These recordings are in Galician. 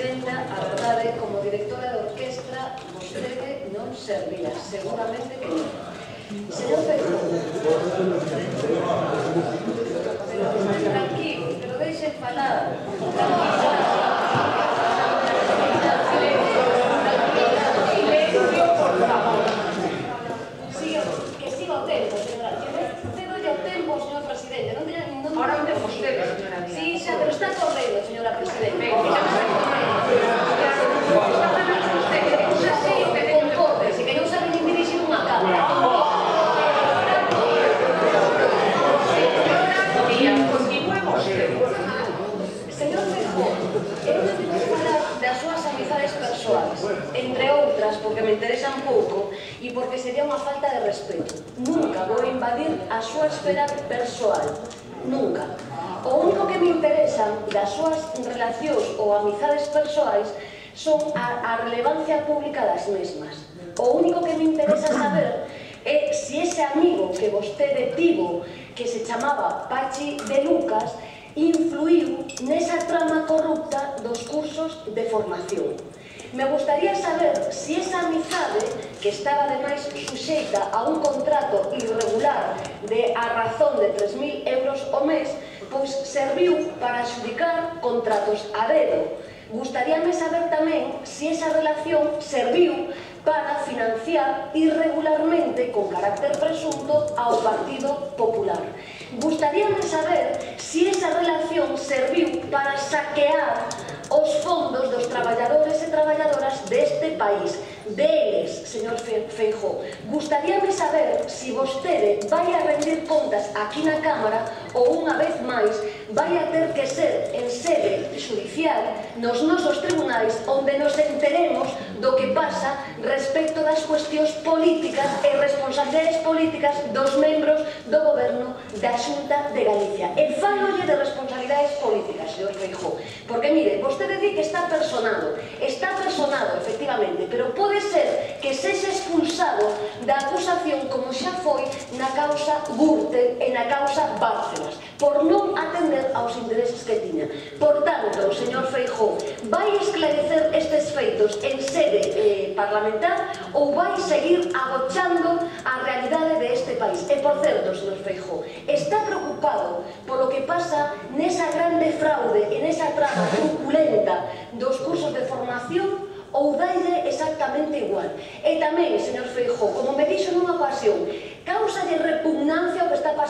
Senda, a verdade, como directora de orquestra, vostede non servía, seguramente que non. Señor Feijó, pero tranquilo, pero deixen falar. Ahora non temos tempo, señora. Sí, xa, pero está correndo, señora Presidente. Señor Feijóo, eu non vou falar das súas amizades persoais, entre outras porque me interesan pouco e porque sería unha falta de respeto. Nunca vou invadir a súa esfera persoal, nunca. O único que me interesan das súas relacións ou amizades persoais son a, a relevancia pública das mesmas. O único que me interesa saber é se ese amigo que vostede tivo, que se chamaba Pachi de Lucas, influiu nesa trama corrupta dos cursos de formación. Me gustaría saber se si esa amizade, que estaba ademais suxeita a un contrato irregular de a razón de 3.000 euros o mes, pois serviu para adjudicar contratos a dedo. Gustaríame saber tamén se si esa relación serviu para financiar irregularmente, con carácter presunto, ao Partido Popular. Gustaríame saber se esa relación serviu para saquear os fondos dos traballadores e traballadoras deste país, deles, señor Feijó. Gustaríame saber se vostede vai a rendir contas aquí na Cámara ou unha vez máis vai a ter que ser en sede judicial nos nosos tribunais onde nos enteremos do que pasa respecto das cuestións políticas e responsabilidades políticas dos membros do goberno da Xunta de Galicia. E falolle de responsabilidades políticas, señor Feijó. Porque, mire, vostede di que está personado. Está personado, efectivamente, pero pode ser que sexa expulsado da acusación como xa foi na causa Gürtel e na causa Bárcenas por non atender aos intereses que tiña. Por tanto, señor Feijó, vai esclarecer estes feitos en sede eh, parlamentar ou vai seguir agochando a realidade de este país? E por certo, señor Feijó, está preocupado polo que pasa nesa grande fraude, en esa trama truculenta dos cursos de formación ou dalle exactamente igual. E tamén, señor Feijó, como me dixo nunha ocasión, causa de repugnancia o que está pasando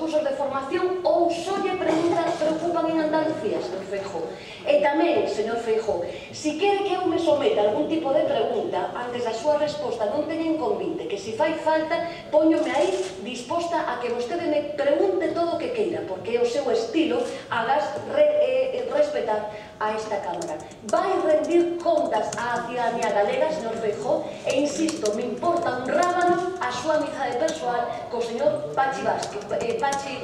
cursos de formación ou só lle preguntan, preocupan en Andalucía, señor Feijóo. E tamén, señor Feijóo, si quere que eu me someta algún tipo de pregunta, antes da súa resposta non teñen convinte, que se si fai falta, poñome aí disposta a que vostede me pregunte todo o que queira, porque é o seu estilo agas re, eh, respetar a esta Cámara. Vai rendir contas á ciudadanía galega, señor Feijó, e insisto, me importa un rábano a con co señor Pachi Vázquez. Eh, Pachi...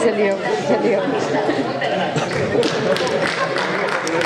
Se lió, se lió.